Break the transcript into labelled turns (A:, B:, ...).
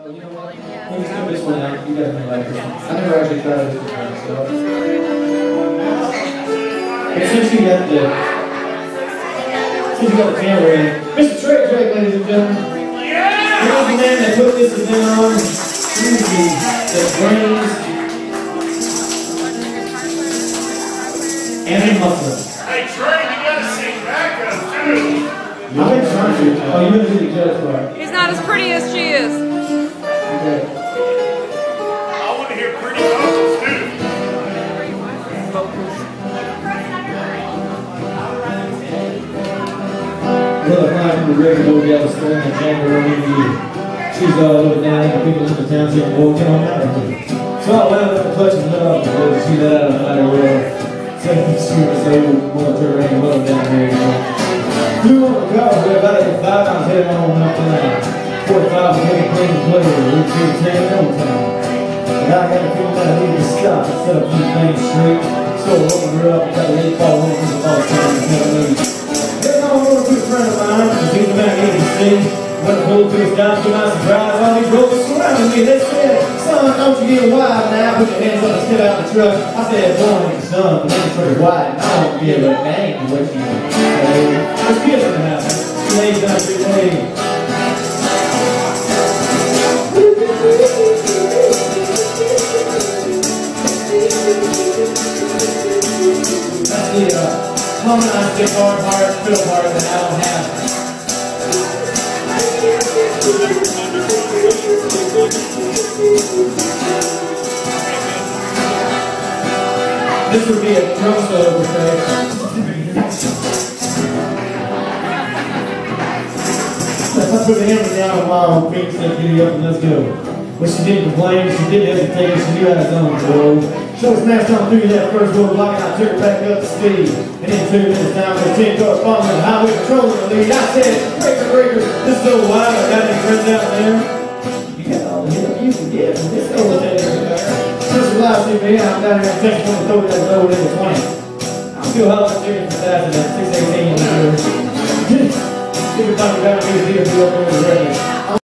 A: Oh? Let me do this one out. You guys may like it. I never actually tried this before, so. But since you got the, since you got the camera in, Mr. Trea Drake, ladies and gentlemen. Yeah! The man that put this event on. He's the, the brains. Oh, do the judge part.
B: He's not as pretty as she is.
C: I want to hear pretty vocals too.
A: The the the year. She's uh, down and people in the of it. So I wound up clutching it up because she let out a mighty roar. Saying the students they would want to turn around and down. You know. Two on the car, we're about five on the. 45 was heavy clean player, Route 210 on time. And I had a feeling that I needed to stop and set up two things straight. So I opened her up got the eight ball home from the ball time and tell me. Then I to a friend of mine, who's in the back ABC. Went to pull to his down to my surprise. All these brothers surrounded me. They said, son, don't you get wild now. Put your hands up and step out the truck. I said, boy, son, but it's pretty wide. I don't give a dang what you say. Let's get it in the house. Ladies and the uh, harmonized hard part, fiddle part that I don't have. This would be a drum solo. I put the hammer down own feet, said, giddy up and let's go. But she didn't complain, she didn't hesitate, she knew how to zone bro. So I snatched on through that first road block and I took her back up to speed. And in two minutes down with ten cars following the highway patrolling the lead. I said, breaker, breaker, this is so wild, I got any friends out there. You got all the help you can get from this over there. Just realize to me, I'm down here in Texas, going to throw that load in the 20. I'm still hollering chicken for thousand at 618 in the. Give it time to grab me to be up with the ready.